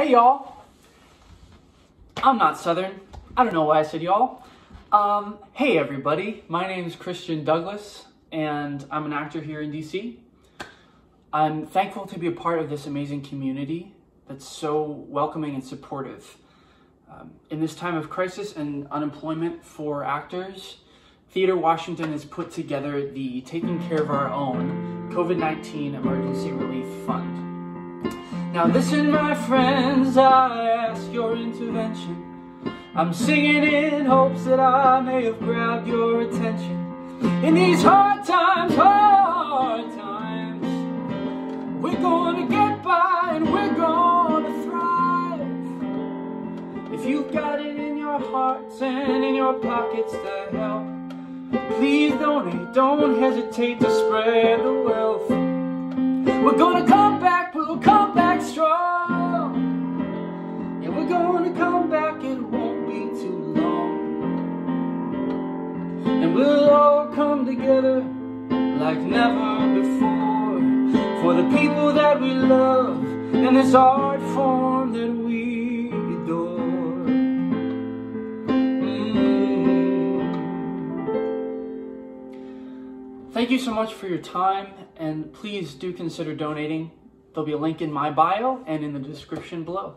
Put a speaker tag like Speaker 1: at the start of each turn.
Speaker 1: Hey y'all. I'm not Southern. I don't know why I said y'all. Um, hey everybody. My name is Christian Douglas and I'm an actor here in DC. I'm thankful to be a part of this amazing community that's so welcoming and supportive. Um, in this time of crisis and unemployment for actors, Theatre Washington has put together the Taking Care of Our Own COVID 19 Emergency Relief Fund. Now listen, my friends, I ask your intervention. I'm singing in hopes that I may have grabbed your attention. In these hard times, hard times, we're gonna get by and we're gonna thrive. If you've got it in your hearts and in your pockets to help, please donate, don't hesitate to spread the wealth. We're gonna come we'll come back strong. Yeah, we're gonna come back, it won't be too long. And we'll all come together like never before. For the people that we love and this art form that we adore. Mm. Thank you so much for your time, and please do consider donating. There'll be a link in my bio and in the description below.